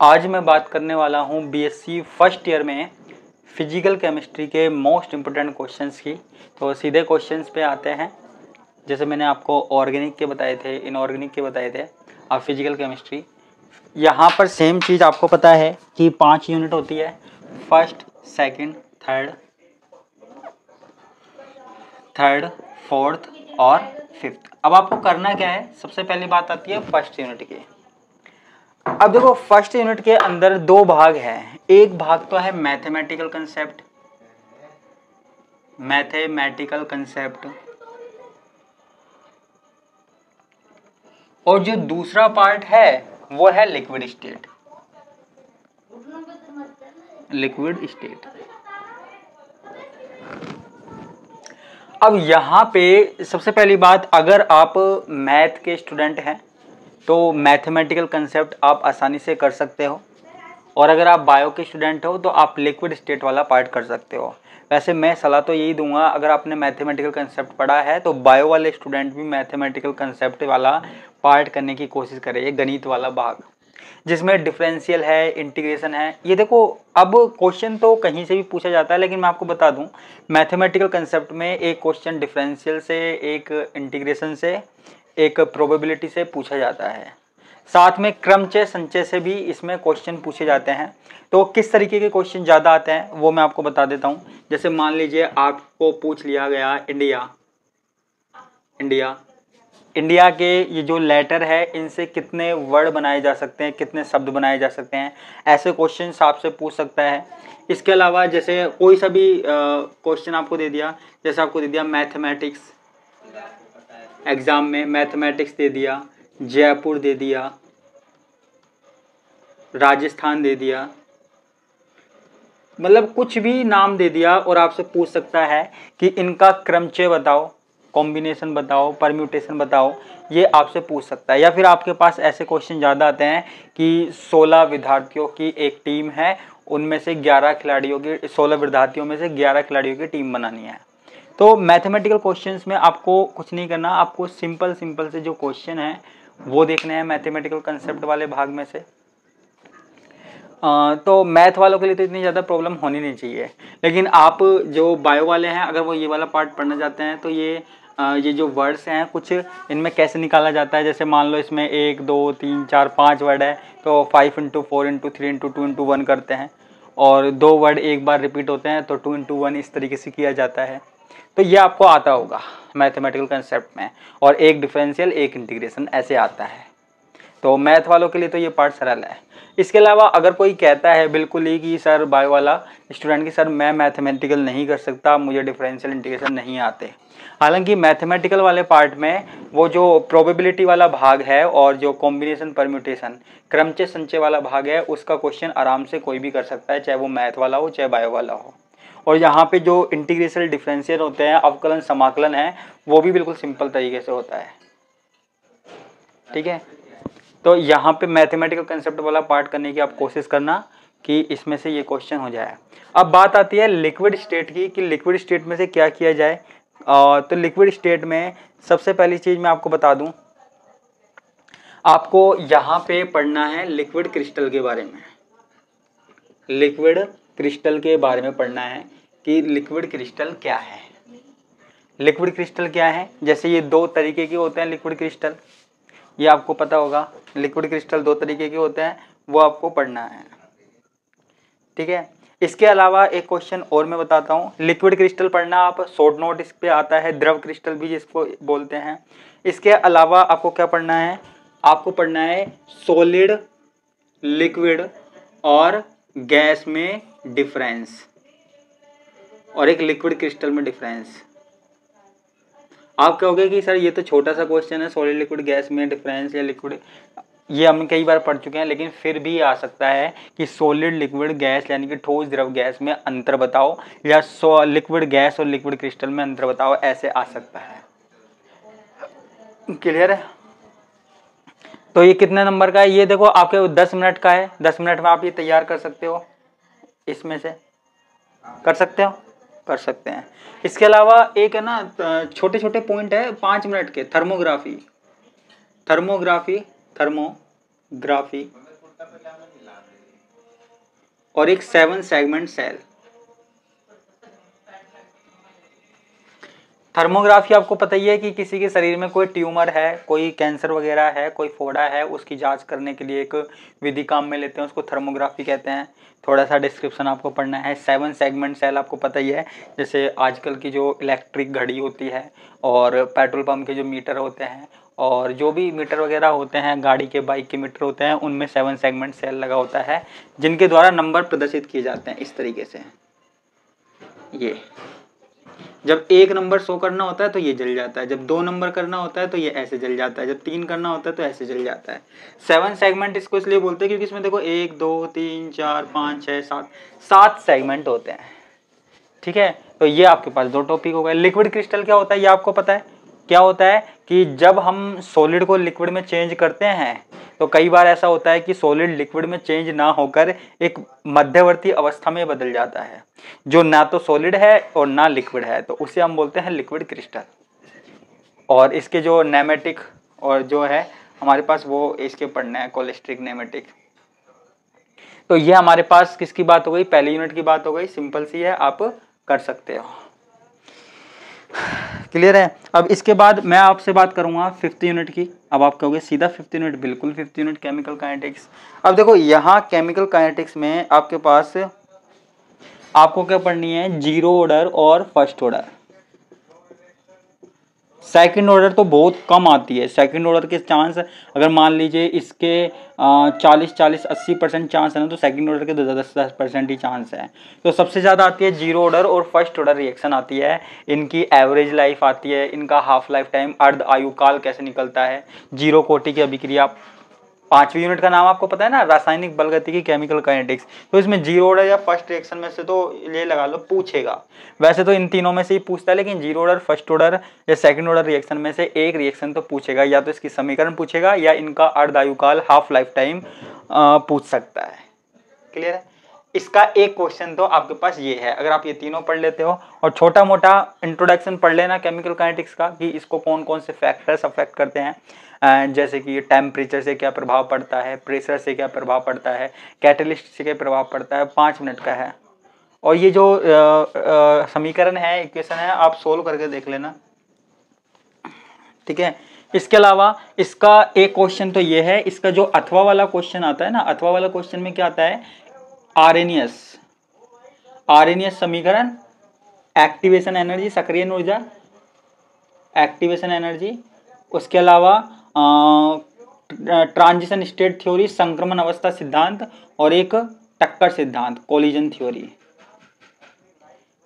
आज मैं बात करने वाला हूँ बीएससी फ़र्स्ट ईयर में फ़िज़िकल केमिस्ट्री के मोस्ट इम्पोर्टेंट क्वेश्चंस की। तो सीधे क्वेश्चंस पे आते हैं। जैसे मैंने आपको ऑर्गेनिक के बताए थे इनऑर्गेनिक के बताए थे, अब फ़िज़िकल केमिस्ट्री यहाँ पर सेम चीज़ आपको पता है कि पाँच यूनिट होती है। First second third third fourth और फिफ्थ अब आपको करना क्या है? सबसे पहली बात आती है फ़र्स्ट यूनिट की। अब देखो फ़र्स्ट यूनिट के अंदर दो भाग हैं। एक भाग तो है मैथमेटिकल कंसेप्ट मैथमेटिकल कंसेप्ट और जो दूसरा पार्ट है, वो है लिक्विड स्टेट लिक्विड स्टेट अब यहाँ पे सबसे पहली बात, अगर आप मैथ के स्टूडेंट हैं तो मैथमेटिकल कंसेप्ट आप आसानी से कर सकते हो। और अगर आप बायो के स्टूडेंट हो तो आप लिक्विड स्टेट वाला पार्ट कर सकते हो। वैसे मैं सलाह तो यही दूँगा, अगर आपने मैथमेटिकल कंसेप्ट पढ़ा है तो बायो वाले स्टूडेंट भी मैथमेटिकल कंसेप्ट वाला पार्ट करने की कोशिश करें, ये गणित वाला भाग। जिसमें डिफरेंशियल है इंटीग्रेशन है, ये देखो, अब क्वेश्चन तो कहीं से भी पूछा जाता है, लेकिन मैं आपको बता दूँ मैथमेटिकल कंसेप्ट में एक क्वेश्चन डिफरेंशियल से, एक इंटीग्रेशन से एक प्रोबेबिलिटी से पूछा जाता है। साथ में क्रमचय संचय से भी इसमें क्वेश्चन पूछे जाते हैं। तो किस तरीके के क्वेश्चन ज़्यादा आते हैं, वो मैं आपको बता देता हूँ। जैसे मान लीजिए आपको पूछ लिया गया इंडिया इंडिया इंडिया के ये जो लेटर है, इनसे कितने वर्ड बनाए जा सकते हैं, कितने शब्द बनाए जा सकते हैं, ऐसे क्वेश्चन आपसे पूछ सकता है। इसके अलावा जैसे कोई सा भी क्वेश्चन आपको दे दिया, जैसे आपको दे दिया मैथमेटिक्स एग्ज़ाम में मैथमेटिक्स दे दिया, जयपुर दे दिया, राजस्थान दे दिया। मतलब कुछ भी नाम दे दिया और आपसे पूछ सकता है कि इनका क्रमचय बताओ कॉम्बिनेशन बताओ परम्यूटेशन बताओ, ये आपसे पूछ सकता है। या फिर आपके पास ऐसे क्वेश्चन ज़्यादा आते हैं कि 16 विद्यार्थियों की एक टीम है, उनमें से 11 खिलाड़ियों की 16 विद्यार्थियों में से 11 खिलाड़ियों की टीम बनानी है। तो मैथमेटिकल क्वेश्चंस में आपको कुछ नहीं करना आपको सिंपल सिंपल से जो क्वेश्चन है वो देखने हैं मैथमेटिकल कंसेप्ट वाले भाग में से। आ, तो मैथ वालों के लिए तो इतनी ज़्यादा प्रॉब्लम होनी नहीं चाहिए। लेकिन आप जो बायो वाले हैं अगर वो ये वाला पार्ट पढ़ना चाहते हैं तो ये आ, ये जो वर्ड्स हैं कुछ इनमें कैसे निकाला जाता है? जैसे मान लो इसमें एक दो तीन चार पाँच वर्ड है तो five into four into three into two into one करते हैं। और दो वर्ड एक बार रिपीट होते हैं तो टू इंटू वन इस तरीके से किया जाता है। तो ये आपको आता होगा मैथमेटिकल कंसेप्ट में और एक डिफरेंशियल एक इंटीग्रेशन ऐसे आता है। तो मैथ वालों के लिए तो ये पार्ट सरल है। इसके अलावा अगर कोई कहता है बिल्कुल ही कि सर बायो वाला स्टूडेंट की, सर, मैं मैथमेटिकल नहीं कर सकता, मुझे डिफरेंशियल इंटीग्रेशन नहीं आते। हालाँकि मैथमेटिकल वाले पार्ट में वो जो प्रोबेबिलिटी वाला भाग है और जो कॉम्बिनेशन परम्यूटेशन क्रमचे संचय वाला भाग है, उसका क्वेश्चन आराम से कोई भी कर सकता है, चाहे वो मैथ वाला हो, चाहे बायो वाला हो। और यहाँ पे जो इंटीग्रेशन डिफरेंशियल होते हैं अवकलन समाकलन है वो भी बिल्कुल सिंपल तरीके से होता है। ठीक है? तो यहाँ पे मैथमेटिकल कंसेप्ट वाला पार्ट करने की आप कोशिश करना कि इसमें से ये क्वेश्चन हो जाए। अब बात आती है लिक्विड स्टेट की कि लिक्विड स्टेट में से क्या किया जाए। आ, तो लिक्विड स्टेट में सबसे पहली चीज़ मैं आपको बता दूँ। आपको यहाँ पे पढ़ना है लिक्विड क्रिस्टल के बारे में। लिक्विड क्रिस्टल के बारे में पढ़ना है कि लिक्विड क्रिस्टल क्या है? लिक्विड क्रिस्टल क्या है? जैसे ये दो तरीके के होते हैं लिक्विड क्रिस्टल। ये आपको पता होगा, लिक्विड क्रिस्टल दो तरीके के होते हैं, वो आपको पढ़ना है। ठीक है? इसके अलावा एक क्वेश्चन और मैं बताता हूँ। लिक्विड क्रिस्टल पढ़ना आप शॉर्ट नोट इस पर आता है, द्रव क्रिस्टल भी जिसको बोलते हैं। इसके अलावा आपको क्या पढ़ना है? आपको पढ़ना है सॉलिड लिक्विड और गैस में डिफरेंस। और एक लिक्विड क्रिस्टल में डिफरेंस। आप कहोगे कि सर ये तो छोटा सा क्वेश्चन है सॉलिड लिक्विड गैस में डिफरेंस या लिक्विड ये हम कई बार पढ़ चुके हैं, लेकिन फिर भी आ सकता है कि सॉलिड लिक्विड गैस यानी कि ठोस द्रव गैस में अंतर बताओ, या सो लिक्विड गैस और लिक्विड क्रिस्टल में अंतर बताओ, ऐसे आ सकता है। क्लियर है? तो ये कितने नंबर का है? ये देखो, आपके दस मिनट का है। दस मिनट में आप ये तैयार कर सकते हो। इसमें से? कर सकते हो? कर सकते हैं। इसके अलावा एक है ना छोटे छोटे पॉइंट है, पाँच मिनट के थर्मोग्राफी थर्मोग्राफी थर्मोग्राफी और एक सेवन सेगमेंट सेल थर्मोग्राफी आपको पता ही है कि किसी के शरीर में कोई ट्यूमर है, कोई कैंसर वगैरह है, कोई फोड़ा है, उसकी जाँच करने के लिए एक विधि काम में लेते हैं, उसको थर्मोग्राफी कहते हैं। थोड़ा सा डिस्क्रिप्शन आपको पढ़ना है। सेवन सेगमेंट सेल आपको पता ही है, जैसे आजकल की जो इलेक्ट्रिक घड़ी होती है और पेट्रोल पम्प के जो मीटर होते हैं और जो भी मीटर वगैरह होते हैं, गाड़ी के बाइक के मीटर होते हैं, उनमें सेवन सेगमेंट सेल लगा होता है, जिनके द्वारा नंबर प्रदर्शित किए जाते हैं, इस तरीके से। ये। जब एक नंबर शो करना होता है तो ये जल जाता है, जब दो नंबर करना होता है तो ये ऐसे जल जाता है, जब तीन करना होता है तो ऐसे जल जाता है। सेवन सेगमेंट इसको इसलिए बोलते हैं क्योंकि इसमें देखो एक, दो, तीन, चार, पाँच छः सात सात सेगमेंट होते हैं। ठीक है? तो ये आपके पास दो टॉपिक हो गए। लिक्विड क्रिस्टल क्या होता है? ये आपको पता है? क्या होता है कि जब हम सॉलिड को लिक्विड में चेंज करते हैं तो कई बार ऐसा होता है कि सॉलिड लिक्विड में चेंज ना होकर एक मध्यवर्ती अवस्था में बदल जाता है। जो ना तो सॉलिड है और ना लिक्विड है तो उसे हम बोलते हैं लिक्विड क्रिस्टल और इसके जो नेमेटिक और जो है, हमारे पास वो इसके पढ़ने हैं कोलेस्ट्रिक नेमेटिक। तो ये हमारे पास किसकी बात हो गई? पहली यूनिट की बात हो गई। सिंपल सी है, आप कर सकते हो। क्लियर है? अब इसके बाद मैं आपसे बात करूँगा फिफ्थ यूनिट की। अब आप कहोगे, सीधा फिफ्थ यूनिट? बिल्कुल फिफ्थ यूनिट केमिकल काइनेटिक्स अब देखो, यहाँ केमिकल काइनेटिक्स में आपके पास, आपको क्या पढ़नी है? ज़ीरो ऑर्डर और फ़र्स्ट ऑर्डर सेकंड ऑर्डर तो बहुत कम आती है। सेकंड ऑर्डर के चांस अगर मान लीजिए इसके चालीस चालीस, अस्सी परसेंट चांस है ना तो सेकंड ऑर्डर के दस दस परसेंट ही चांस है। तो सबसे ज़्यादा आती है ज़ीरो ऑर्डर और फ़र्स्ट ऑर्डर रिएक्शन आती है। इनकी एवरेज लाइफ आती है, इनका हाफ़ लाइफ टाइम अर्ध आयु काल कैसे निकलता है ज़ीरो कोटि की अभिक्रिया पांचवी यूनिट का नाम आपको पता है ना? रासायनिक बलगति की केमिकल काइनेटिक्स तो इसमें ज़ीरो ऑर्डर या फ़र्स्ट रिएक्शन में से तो ये लगा लो, पूछेगा। वैसे तो इन तीनों में से ही पूछता है, लेकिन ज़ीरो ऑर्डर फ़र्स्ट ऑर्डर या सेकंड ऑर्डर रिएक्शन में से एक रिएक्शन तो पूछेगा, या तो इसकी समीकरण पूछेगा, या इनका अर्धायुकाल हाफ़ लाइफ टाइम पूछ सकता है। क्लियर है? इसका एक क्वेश्चन तो आपके पास ये है। अगर आप ये तीनों पढ़ लेते हो, और छोटा मोटा इंट्रोडक्शन पढ़ लेना केमिकल काइनेटिक्स का, कि इसको कौन कौन से फैक्टर्स अफेक्ट करते हैं। जैसे कि टेम्परेचर से क्या प्रभाव पड़ता है प्रेशर से क्या प्रभाव पड़ता है कैटलिस्ट से क्या प्रभाव पड़ता है, पाँच मिनट का है। और ये जो समीकरण है इक्वेशन है, आप सोल्व करके देख लेना। ठीक है? इसके अलावा इसका एक क्वेश्चन तो ये है, इसका जो अथवा वाला क्वेश्चन आता है ना, अथवा वाला क्वेश्चन में क्या आता है? आरएनएस आरएनएस समीकरण एक्टिवेशन एनर्जी सक्रिय ऊर्जा एक्टिवेशन एनर्जी उसके अलावा ट्रांजिशन स्टेट थ्योरी, संक्रमण अवस्था सिद्धांत और एक टक्कर सिद्धांत, कोलिजन थ्योरी।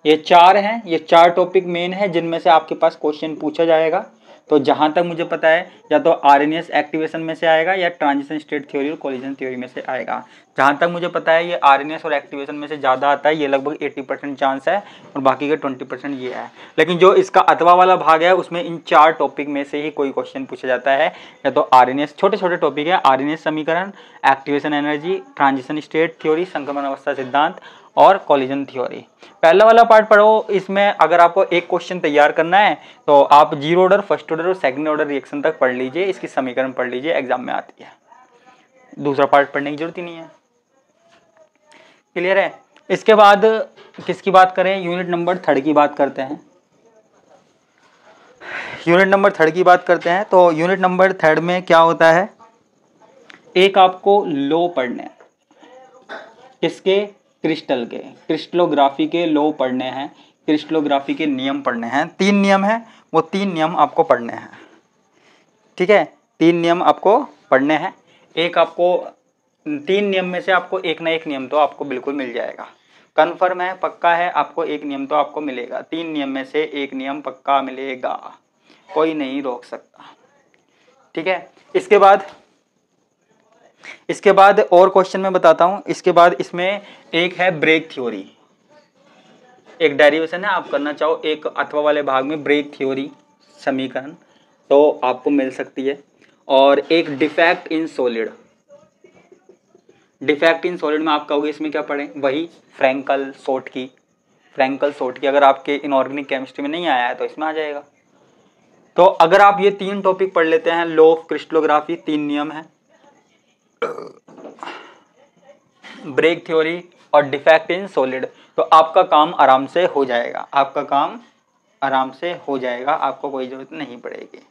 ये चार हैं, ये चार टॉपिक मेन है, जिनमें से आपके पास क्वेश्चन पूछा जाएगा। तो जहाँ तक मुझे पता है, या तो आरएनएस एक्टिवेशन में से आएगा, या ट्रांजिशन स्टेट थ्योरी और कोलिजन थ्योरी में से आएगा। जहाँ तक मुझे पता है, ये आरएनएस और एक्टिवेशन में से ज़्यादा आता है, ये लगभग 80 परसेंट चांस है, और बाकी का 20 परसेंट ये है। लेकिन जो इसका अथवा वाला भाग है, उसमें इन चार टॉपिक में से ही कोई क्वेश्चन पूछा जाता है। या तो आर छोटे छोटे टॉपिक है आरएनएस समीकरण activation energy transition state theory संक्रमण अवस्था सिद्धांत और कॉलिजन थ्योरी पहला वाला पार्ट पढ़ो, इसमें अगर आपको एक क्वेश्चन तैयार करना है तो आप ज़ीरो ऑर्डर फ़र्स्ट ऑर्डर और सेकंड ऑर्डर रिएक्शन तक पढ़ लीजिए, इसकी समीकरण पढ़ लीजिए एग्ज़ाम में आती है। दूसरा पार्ट पढ़ने की ज़रूरत ही नहीं है। क्लियर है? इसके बाद किसकी बात करें? यूनिट नंबर थर्ड की बात करते हैं। यूनिट नंबर थर्ड की बात करते हैं तो यूनिट नंबर थर्ड में क्या होता है? एक आपको लो पढ़ने किसके? क्रिस्टल के, क्रिस्टलोग्राफी के लो पढ़ने हैं, क्रिस्टलोग्राफी के नियम पढ़ने हैं। तीन नियम हैं, वो तीन नियम आपको पढ़ने हैं। ठीक है? तीन नियम आपको पढ़ने हैं। एक आपको, तीन नियम में से आपको एक ना एक नियम तो आपको बिल्कुल मिल जाएगा। कन्फर्म है? पक्का है? आपको एक नियम तो आपको मिलेगा। तीन नियम में से एक नियम पक्का मिलेगा। कोई नहीं रोक सकता। ठीक है? इसके बाद इसके बाद और क्वेश्चन में बताता हूँ। इसके बाद इसमें एक है ब्रेक थ्योरी एक डेरिवेशन है, आप करना चाहो, एक अथवा वाले भाग में ब्रेक थ्योरी समीकरण तो आपको मिल सकती है। और एक defect in solid defect in solid में आप कहोगे, इसमें क्या पढ़े? वही फ्रैंकल सोट की। फ्रैंकल सोट की, अगर आपके इनऑर्गेनिक केमिस्ट्री में नहीं आया है तो इसमें आ जाएगा। तो अगर आप ये तीन टॉपिक पढ़ लेते हैं लो ऑफ़ क्रिस्टलोग्राफी तीन नियम है। ब्रेक थ्योरी और डिफेक्ट इन सॉलिड तो आपका काम आराम से हो जाएगा। आपका काम आराम से हो जाएगा, आपको कोई ज़रूरत नहीं पड़ेगी।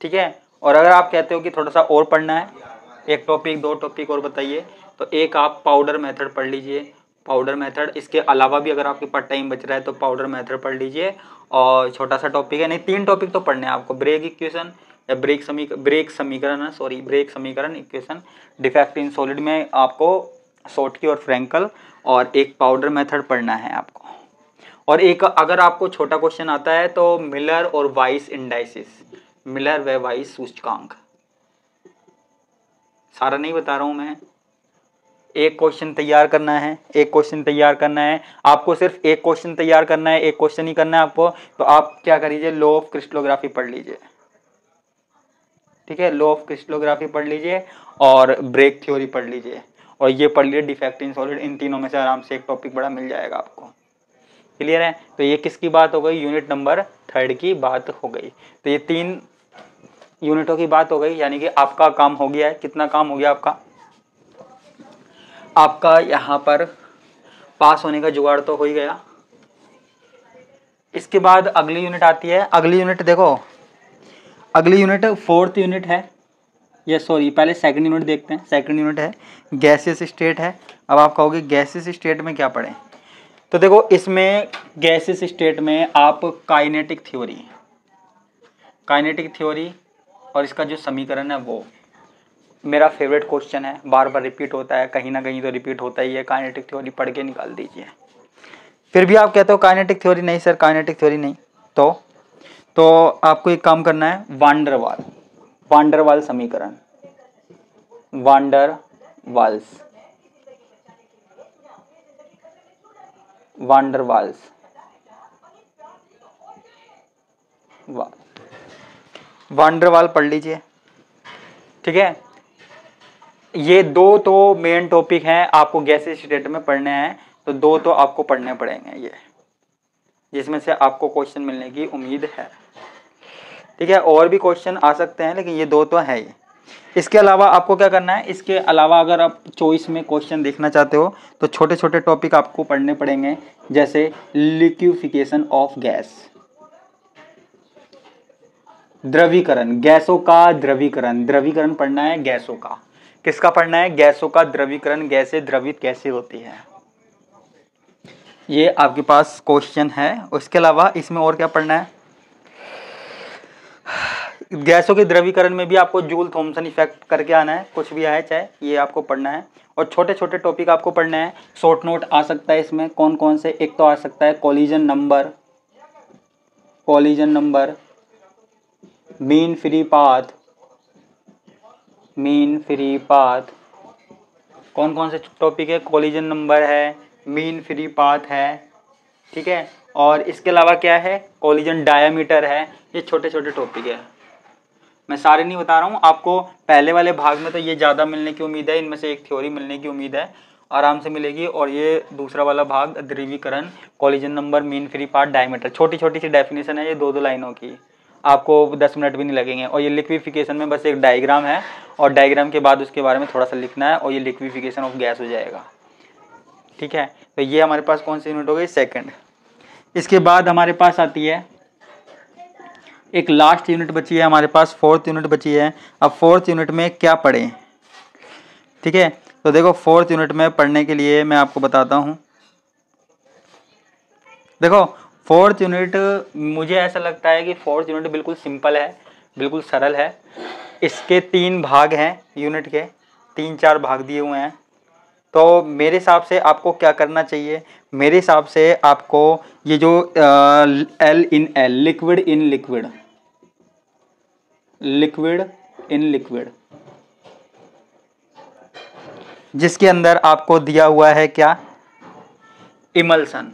ठीक है? और अगर आप कहते हो कि थोड़ा सा और पढ़ना है, एक टॉपिक दो टॉपिक और बताइए तो एक आप पाउडर मेथड पढ़ लीजिए। पाउडर मेथड इसके अलावा भी अगर आपके पास टाइम बच रहा है तो पाउडर मेथड पढ़ लीजिए। और छोटा सा टॉपिक है, नहीं, तीन टॉपिक तो पढ़ने हैं आपको। ब्रेक इक्वेशन ब्रेक समीक ब्रेक समीकरण सॉरी ब्रेक समीकरण इक्वेशन डिफेक्ट इन सॉलिड में आपको सोटकी और फ्रेंकल और एक पाउडर मेथड पढ़ना है आपको। और एक अगर आपको छोटा क्वेश्चन आता है तो मिलर और वाइस इंडाइसिस मिलर व वाइस सूचकांक। सारा नहीं बता रहा हूँ मैं। एक क्वेश्चन तैयार करना है, एक क्वेश्चन तैयार करना है। आपको सिर्फ़ एक क्वेश्चन तैयार करना है, एक क्वेश्चन ही करना है आपको। तो आप क्या करीजिए लो ऑफ़ क्रिस्टलोग्राफी पढ़ लीजिए। ठीक है? लो ऑफ़ क्रिस्टलोग्राफी पढ़ लीजिए और ब्रेक थ्योरी पढ़ लीजिए। और ये पढ़ लीजिए डिफेक्ट इन सॉलिड इन तीनों में से आराम से एक टॉपिक बड़ा मिल जाएगा आपको। क्लियर है? तो ये किसकी बात हो गई? यूनिट नंबर थर्ड की बात हो गई। तो ये तीन यूनिटों की बात हो गई, यानी कि आपका काम हो गया है। कितना काम हो गया आपका? आपका यहाँ पर पास होने का जुगाड़ तो हो ही गया। इसके बाद अगली यूनिट आती है। अगली यूनिट देखो। अगली यूनिट फोर्थ यूनिट है। ये सॉरी पहले सेकंड यूनिट देखते हैं। सेकंड यूनिट है गैसियस स्टेट है। अब आप कहोगे गैसियस स्टेट में क्या पढ़ें? तो देखो, इसमें गैसियस स्टेट में आप काइनेटिक थ्योरी काइनेटिक थ्योरी और इसका जो समीकरण है वो। मेरा फेवरेट क्वेश्चन है। बार बार रिपीट होता है, कहीं ना कहीं तो रिपीट होता ही है। काइनेटिक थ्योरी पढ़ के निकाल दीजिए। फिर भी आप कहते हो काइनेटिक थ्योरी नहीं सर काइनेटिक थ्योरी नहीं। तो तो आपको एक काम करना है, Van der Waal. Van der Waal समीकरण। Van der Waals Van der Waals Van der Waal पढ़ लीजिए। ठीक है? ये दो तो मेन टॉपिक हैं, आपको गैसेज स्टेट में पढ़ने हैं तो दो तो आपको पढ़ने पड़ेंगे ये। जिसमें से आपको क्वेश्चन मिलने की उम्मीद है। ठीक है, और भी क्वेश्चन आ सकते हैं, लेकिन ये दो तो है ही। इसके अलावा आपको क्या करना है? इसके अलावा अगर आप चॉइस में क्वेश्चन देखना चाहते हो तो छोटे छोटे टॉपिक आपको पढ़ने पड़ेंगे, जैसे लिक्विफिकेशन ऑफ़ गैस द्रवीकरण, गैसों का द्रवीकरण। द्रवीकरण पढ़ना है गैसों का। किसका पढ़ना है? गैसों का द्रवीकरण, गैसे द्रवित कैसे होती है? ये आपके पास क्वेश्चन है। उसके अलावा इसमें और क्या पढ़ना है? गैसों के द्रवीकरण में भी आपको जूल थॉमसन इफ़ेक्ट करके आना है, कुछ भी आए चाहे, ये आपको पढ़ना है। और छोटे छोटे टॉपिक आपको पढ़ना है शॉर्ट नोट आ सकता है इसमें कौन कौन से, एक तो आ सकता है collision number collision number mean free path mean free path कौन कौन से टॉपिक है कोलिजन नंबर है मीन फ्री पाथ है, ठीक है? और इसके अलावा क्या है कोलिजन डायामीटर है, ये छोटे छोटे टॉपिक है। मैं सारे नहीं बता रहा हूँ, आपको पहले वाले भाग में तो ये ज़्यादा मिलने की उम्मीद है, इनमें से एक थ्योरी मिलने की उम्मीद है, आराम से मिलेगी। और ये दूसरा वाला भाग, ध्रुवीकरण collision number mean free part diameter छोटी छोटी सी डेफिनेशन है ये दो दो लाइनों की। आपको दस मिनट भी नहीं लगेंगे। और ये लिक्विफिकेशन में बस एक डायग्राम है, और डायग्राम के बाद उसके बारे में थोड़ा सा लिखना है, और ये लिक्विफिकेशन ऑफ़ गैस हो जाएगा। ठीक है? तो ये हमारे पास कौन सी यूनिट हो गई? सेकेंड इसके बाद हमारे पास आती है एक लास्ट यूनिट बची है हमारे पास फोर्थ यूनिट बची है। अब फोर्थ यूनिट में क्या पढ़ें? ठीक है? तो देखो फोर्थ यूनिट में पढ़ने के लिए मैं आपको बताता हूँ। देखो फोर्थ यूनिट मुझे ऐसा लगता है कि फोर्थ यूनिट बिल्कुल सिंपल है, बिल्कुल सरल है। इसके तीन भाग हैं यूनिट के। तीन चार भाग दिए हुए हैं। तो मेरे हिसाब से आपको क्या करना चाहिए? मेरे हिसाब से आपको ये जो L in L liquid in liquid liquid in liquid जिसके अंदर आपको दिया हुआ है क्या? इमल्सन.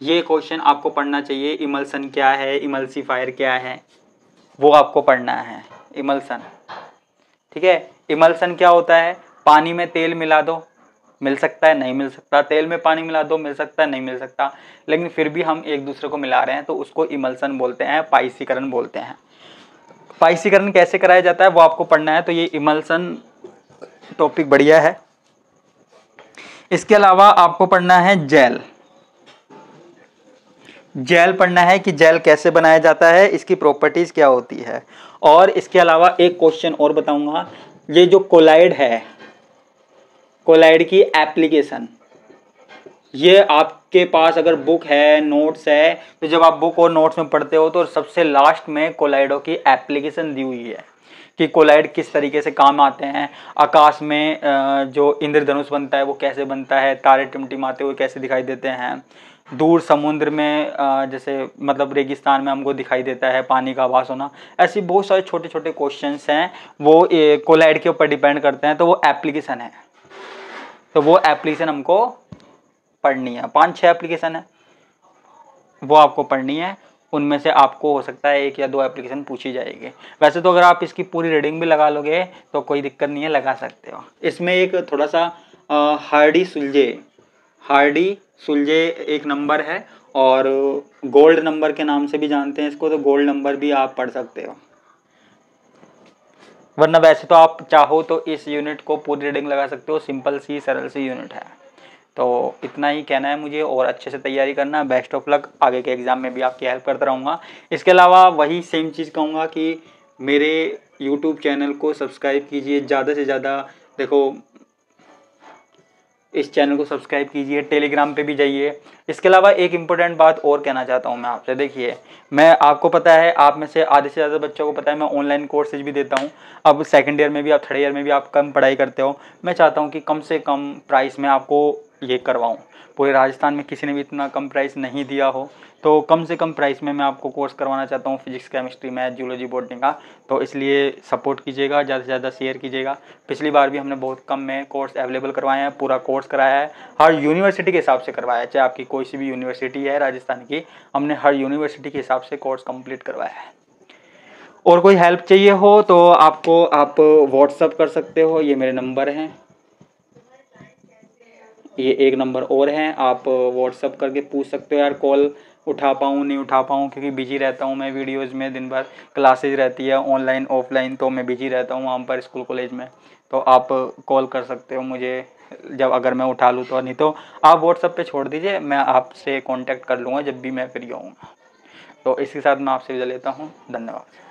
ये क्वेश्चन आपको पढ़ना चाहिए, इमल्सन क्या है? इमल्सीफायर क्या है? वो आपको पढ़ना है, इमल्सन. ठीक है? इमल्सन क्या होता है? पानी में तेल मिला दो, मिल सकता है, नहीं मिल सकता। तेल में पानी मिला दो, मिल सकता है, नहीं मिल सकता। लेकिन फिर भी हम एक दूसरे को मिला रहे हैं तो उसको इमल्सन बोलते हैं, पाइसीकरण बोलते हैं। पाइसीकरण कैसे कराया जाता है, वो आपको पढ़ना है तो ये इमल्सन टॉपिक बढ़िया है। इसके अलावा आपको पढ़ना है जेल। जेल पढ़ना है कि जेल कैसे बनाया जाता है, इसकी प्रॉपर्टीज़ क्या होती है। और इसके अलावा एक क्वेश्चन और बताऊँगा, ये जो कोलाइड है कोलाइड की एप्लीकेशन। ये आपके पास अगर बुक है, नोट्स है तो जब आप बुक और नोट्स में पढ़ते हो तो सबसे लास्ट में कोलाइडो की एप्लीकेशन दी हुई है कि कोलाइड किस तरीके से काम आते हैं। आकाश में जो इंद्रधनुष बनता है, वो कैसे बनता है, तारे टिमटिमाते हुए कैसे दिखाई देते हैं। दूर समुद्र में जैसे मतलब रेगिस्तान में हमको दिखाई देता है, पानी का आवास होना, ऐसी बहुत सारे छोटे छोटे क्वेश्चंस हैं। वो कोलाइड के ऊपर डिपेंड करते हैं तो वो एप्लीकेशन है। तो वो एप्लीकेशन हमको पढ़नी है। पाँच छह एप्लीकेशन है। वो आपको पढ़नी है। उनमें से आपको हो सकता है एक या दो एप्लीकेशन पूछी जाएगी। वैसे तो अगर आप इसकी पूरी रीडिंग भी लगा लोगे तो कोई दिक्कत नहीं है, लगा सकते हो। इसमें एक थोड़ा सा हार्डी सुलझे। हार्डी सुलझे एक नंबर है और गोल्ड नंबर के नाम से भी जानते हैं इसको तो गोल्ड नंबर भी आप पढ़ सकते हो। वरना वैसे तो आप चाहो तो इस यूनिट को पूरी रीडिंग लगा सकते हो सिंपल सी, सरल सी यूनिट है। तो इतना ही कहना है मुझे, और अच्छे से तैयारी करना। बेस्ट ऑफ़ लक आगे के एग्ज़ाम में भी आपकी हेल्प करता रहूँगा। इसके अलावा वही सेम चीज़ कहूँगा कि मेरे यूट्यूब चैनल को सब्सक्राइब कीजिए। ज़्यादा से ज़्यादा, देखो इस चैनल को सब्सक्राइब कीजिए टेलीग्राम पे भी जाइए। इसके अलावा एक इम्पोर्टेंट बात और कहना चाहता हूँ मैं आपसे। देखिए, मैं आपको पता है, आप में से आधे से ज़्यादा बच्चों को पता है, मैं ऑनलाइन कोर्सेज भी देता हूँ। अब सेकेंड ईयर में भी आप थर्ड ईयर में भी आप कम पढ़ाई करते हो। मैं चाहता हूँ कि कम से कम प्राइस में आपको ये करवाऊँ। पूरे राजस्थान में किसी ने भी इतना कम प्राइस नहीं दिया हो तो कम से कम प्राइस में मैं आपको कोर्स करवाना चाहता हूँ physics chemistry math zoology boarding का। तो इसलिए सपोर्ट कीजिएगा, ज़्यादा से ज़्यादा शेयर कीजिएगा। पिछली बार भी हमने बहुत कम में कोर्स अवेलेबल करवाए हैं, पूरा कोर्स कराया है। हर यूनिवर्सिटी के हिसाब से करवाया है, चाहे आपकी कोई सी भी यूनिवर्सिटी है राजस्थान की, हमने हर यूनिवर्सिटी के हिसाब से कोर्स कंप्लीट करवाया है। और कोई हेल्प चाहिए हो तो आपको आप व्हाट्सअप कर सकते हो, ये मेरे नंबर हैं। ये एक नंबर और है, आप व्हाट्सअप करके पूछ सकते हो यार कॉल उठा पाऊँ, नहीं उठा पाऊँ, क्योंकि बिज़ी रहता हूँ मैं वीडियोज़ में, दिन भर क्लासेज रहती है ऑनलाइन ऑफलाइन तो मैं बिज़ी रहता हूँ वहाँ पर स्कूल कॉलेज में। तो आप कॉल कर सकते हो मुझे, जब, अगर मैं उठा लूँ तो नहीं तो आप व्हाट्सअप पे छोड़ दीजिए, मैं आपसे कांटेक्ट कर लूँगा जब भी मैं फ्री होऊँगा तो इसके साथ मैं आपसे विदा लेता हूँ, धन्यवाद।